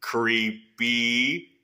Creepy.